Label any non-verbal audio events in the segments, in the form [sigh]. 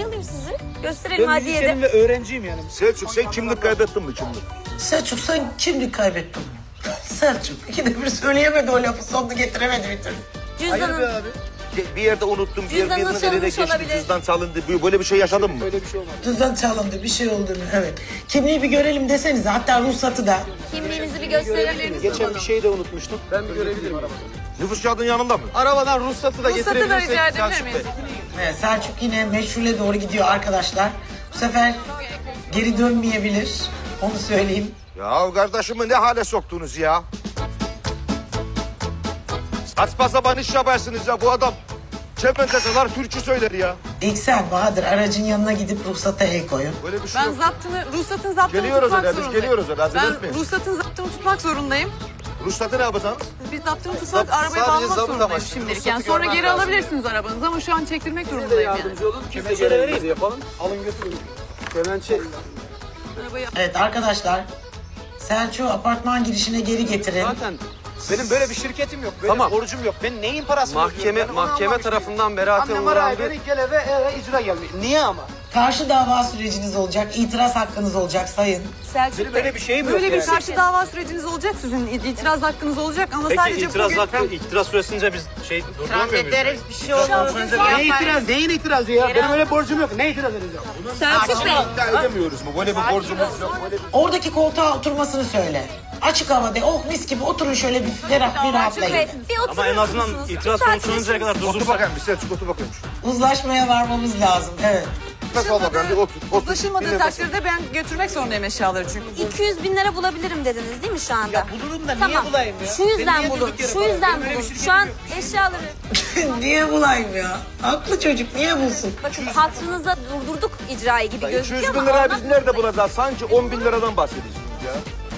alayım sizi. Gösterelim Ben Hadiye'de. müzisyenim ve öğrenciyim yani. Selçuk sen kimlik kaybettin mi kimlik? Selçuk sen kimlik kaybettin? Selçuk ikide bir söyleyemedi o lafı sonunu getiremedi bir türlü. Cüzdanın. abi. Bir yerde unuttum, bir Cüzdanını birinin eline çalmış geçti, olabilir. cüzdan çalındı. Böyle bir şey yaşadın mı? Öyle bir şey olmadı. Cüzdan çalındı bir şey oldu mu? Evet. Kimliği bir görelim desenize hatta ruhsatı da. Kimliğinizi bir gösterebilir misiniz? Geçen bir şey de unutmuştum. Ben bir görebilirim arabadan. Nüfus kağıdın yanında mı? Arabadan ruhsatı da Ruhsatı da getirebilirsek. rica edebilir Selçuk miyiz? Bey. Evet, Selçuk yine meşhule doğru gidiyor arkadaşlar. Bu sefer geri dönmeyebilir. Onu söyleyeyim. Ya kardeşimi ne hale soktunuz ya? Saçma sapan iş yaparsınız ya bu adam. Çepenteseler türkü söyler ya. İlksel Bahadır aracın yanına gidip ruhsata el koyun. Böyle bir şey Ben yok. zaptını, ruhsatın zaptını Geliyoruz tutmak öyle, biz zorundayım. geliyoruz öyle, acele Ben etmeyin. ruhsatın zaptını tutmak zorundayım. Ruhsatı ne yapacaksınız? Biz zaptını tutmak, Zapt- arabayı sadece bağlamak zabıt amaçlı. şimdilik. Ruhsatı Yani sonra geri lazım. alabilirsiniz arabanızı ama şu an çektirmek Siz de durumundayım yani. yardımcı olun. Biz de görevimizi yapalım. Alın götürün. Kemençe. Arabayı Evet arkadaşlar. Selçuk'u apartman girişine geri getirin. Zaten benim böyle bir şirketim yok. Benim Tamam. borcum yok. Ben neyin parasını Mahkeme ödüyorum? Ben onu mahkeme anlamış tarafından beraate değilim. Annem araya uğrandı. beni gel eve, eve icra gelmiş. Niye ama? Karşı dava süreciniz olacak, itiraz hakkınız olacak sayın. Selçuk Bey. böyle bir şeyim yok Böyle bir yani. karşı dava süreciniz olacak sizin. itiraz hakkınız olacak ama Peki sadece itiraz bugün... hakkı, itiraz süresince biz şey durduramıyor muyuz? bir şey olmaz. Ne itiraz? Neyin itirazı ya? Benim öyle borcum yok. Ne itiraz edeceğim? Selçuk Bey. İddia edemiyoruz mu? Böyle bir borcumuz yok. Böyle bir... Oradaki koltuğa oturmasını söyle. Açık havada oh mis gibi oturun şöyle bir ferah bir Selçuk Bey. rahatlayın. Bir oturur Ama en azından musunuz? itiraz sonuçlanıncaya kadar Otur durdursak. bakayım bir Selçuk otur bakayım. Uzlaşmaya varmamız lazım. Evet. Nefes al bakayım bir otur. otur. Uzlaşılmadığı takdirde ben götürmek zorundayım eşyaları çünkü. 200 bin lira bulabilirim dediniz değil mi şu anda? Ya bulurum da niye bulayım ya? Şu yüzden bulun. Şu yüzden bulun. Şu an eşyaları [laughs] niye bulayım ya? Haklı çocuk niye bulsun? bakın hatırınıza durdurduk icrayı gibi 200 gözüküyor bin ama lirayı biz nerede bulacağız? Sanki 10 bin liradan bahsedeceğiz ya.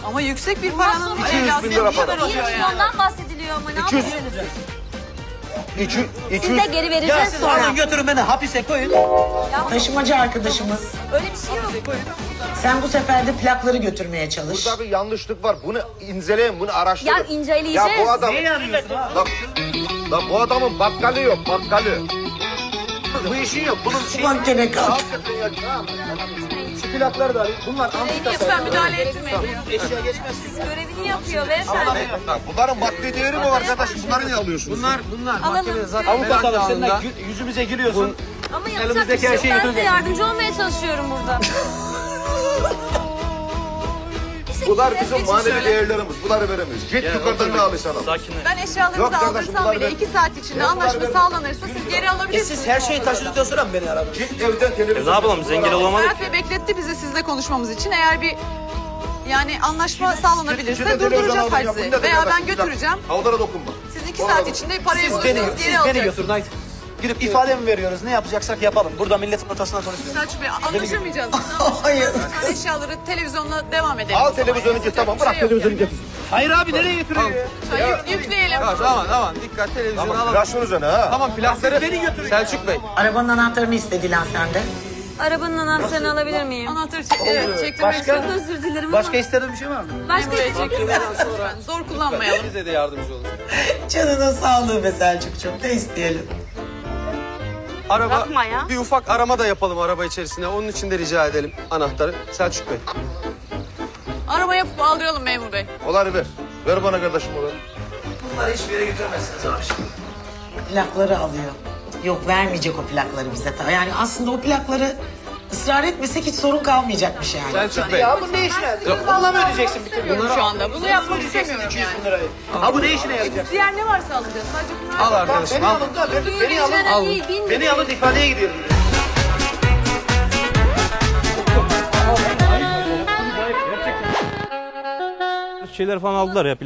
Ama yüksek bir paranın 200 bin lira para. kadar 1 oluyor yani? milyondan bahsediliyor ama ne 200. yapıyorsunuz? 200, Siz 200, de geri vereceğiz sonra. Alın götürün beni hapise koyun. Taşımacı arkadaşımız Öyle bir şey yok. sen bu sefer de plakları götürmeye çalış. Burada bir yanlışlık var. Bunu inceleyin, bunu araştırın. Ya inceleyeceğiz. Ya bu adam... Neyi arıyorsun? Lan, lan bu adamın bakkalı yok, bakkalı. Bu işin yok. Bunun şeyi... Ulan gene kaldı. Hakikaten ya. Şu plakları da alayım. Bunlar antika Lütfen müdahale etmeyin. Eşya geçmez. Görevini yapıyor beyefendi. Bunların maddi değeri mi var arkadaş? Bunları ne alıyorsunuz? Bunlar bunlar Alalım. zaten Avukat de gü- yüzümüze giriyorsun. Ama yapacak bir şey her yok. şeyi Ben götüreceksin. yardımcı olmaya çalışıyorum burada. [laughs] Bunlar bizim manevi değerlerimiz. Bunları veremeyiz. Git yukarıdan ne alırsan al. Sakin ol. Ben kardeşim, aldırsam bile iki saat içinde anlaşma sağlanırsa siz geri E alabilirsiniz. siz her şeyi taşıdıktan sonra mı beni aradınız? Git evden E televizyon. ne yapalım biz engel olamadık Serhat. Bey bekletti bizi sizle konuşmamız için. Eğer bir yani anlaşma sağlanabilirse durduracağız ne Veya ben götüreceğim. Havlara dokunma. Siz iki saat içinde parayı Siz beni, bulursunuz siz geri beni alacaksınız. götürün haydi. Gidip ifade mi veriyoruz? Ne yapacaksak yapalım. Burada milletin ortasına konuşuyoruz. Selçuk Bey anlaşamayacağız. [laughs] Hayır. Eşyaları televizyonla devam edelim. Al televizyonu git tamam bırak Şey televizyonu getir. Hayır abi nereye götürüyor yük- yükleyelim. Tamam tamam dikkat televizyonu Tamam alalım. flaşın üzerine ha. Tamam plakları. Beni götürün. Selçuk Bey. Arabanın anahtarını istedi lan sende. Arabanın anahtarını alabilir miyim? Anahtarı çek evet, çektirmek Başka? istiyorum. Özür dilerim ama Başka istediğin bir şey var mı? başka bir şey çektirmek lütfen. Zor kullanmayalım. Bize de yardımcı olun. Canının sağlığı be Selçuk'cum. Ne isteyelim? Araba, Yapma ya. bir ufak arama da yapalım araba içerisinde. Onun için de rica edelim anahtarı. Selçuk Bey. Araba yapıp aldıralım memur bey. Oları ver. Ver bana kardeşim oları. Bunları hiçbir yere götüremezsiniz abi. Plakları alıyor. Yok vermeyecek o plakları bize. Yani aslında o plakları ısrar etmesek hiç sorun kalmayacakmış yani. Selçuk Bey. Ya bu ne işine yarayacak? Valla mı ödeyeceksin bütün Bilmiyorum şu anda. Bunu yapmak istemiyorum yani. lirayı? Ha bu ne işine yarayacak? Diğer ne varsa alacağız. Sadece bunlar Al arkadaşım Beni al. alın da beni, beni alın. al. değil, bin Beni alın ifadeye gidiyorum. Şeyler falan aldılar ya.